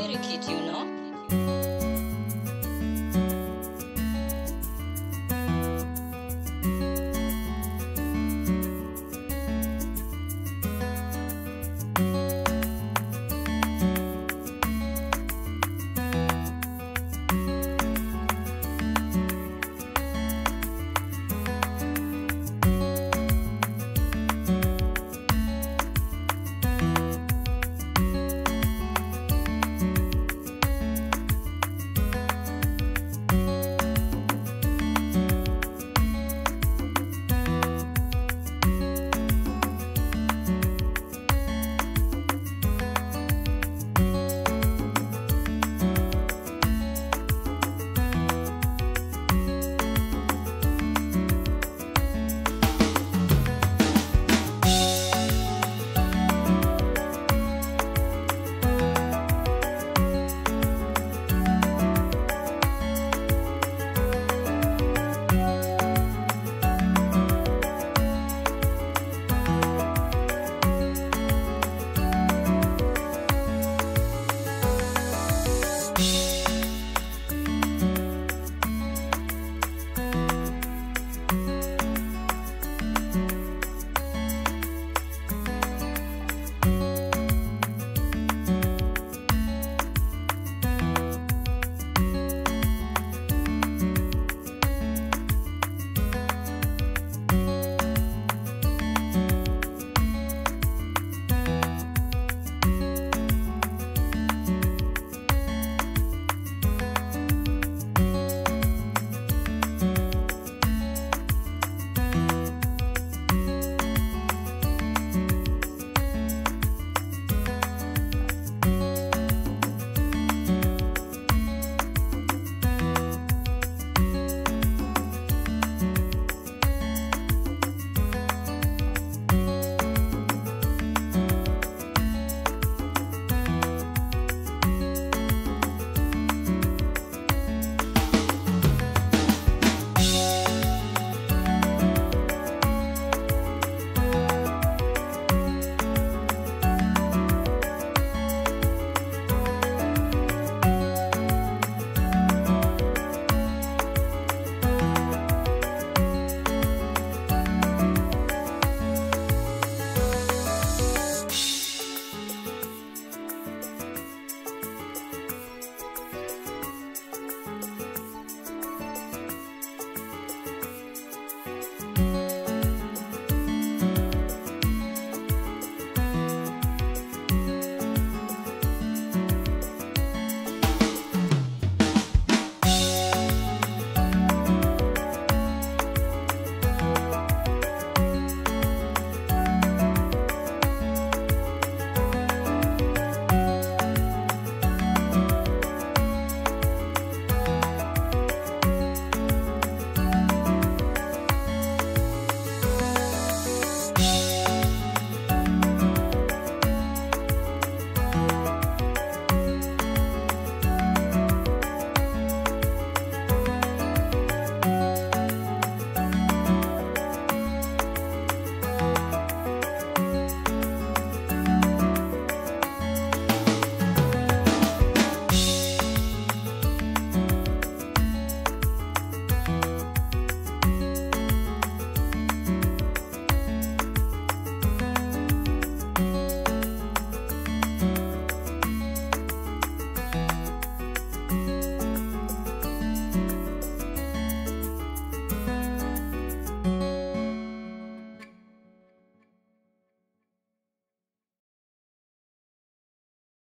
very cute, you know.